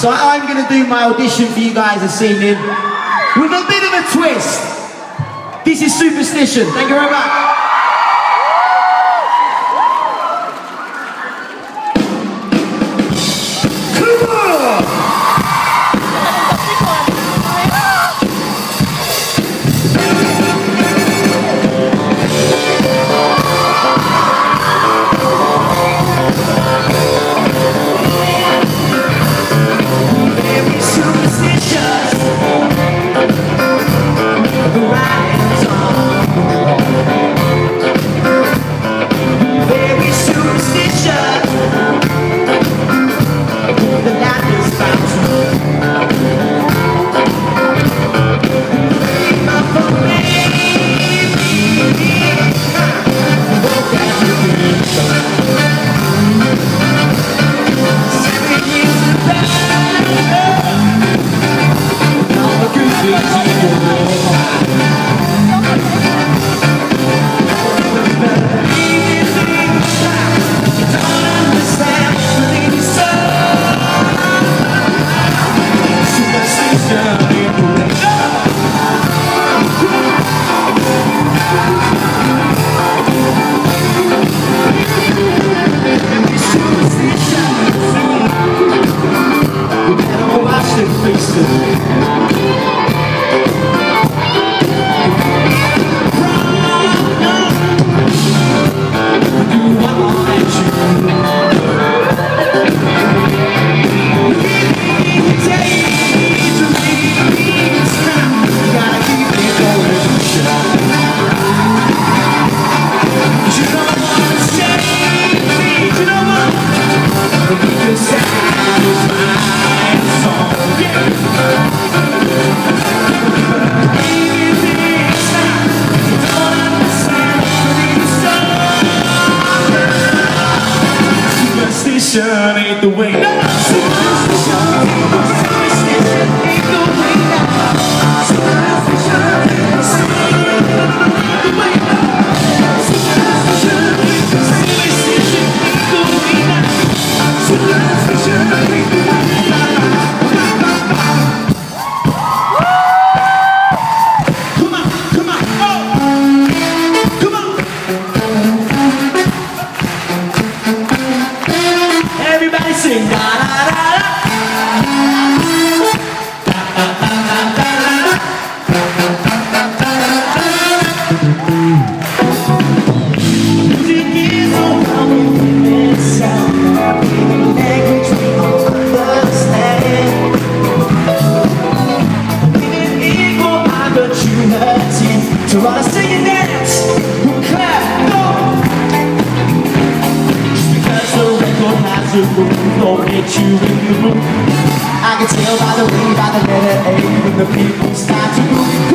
So I'm going to do my audition for you guys this evening with a bit of a twist. This is Superstition. Thank you very much. Superstition the way. To all sing and dance, who clap, go. Just because the record has a groove, don't get you in the mood. I can tell by the way, by the letter A, when the people start to move.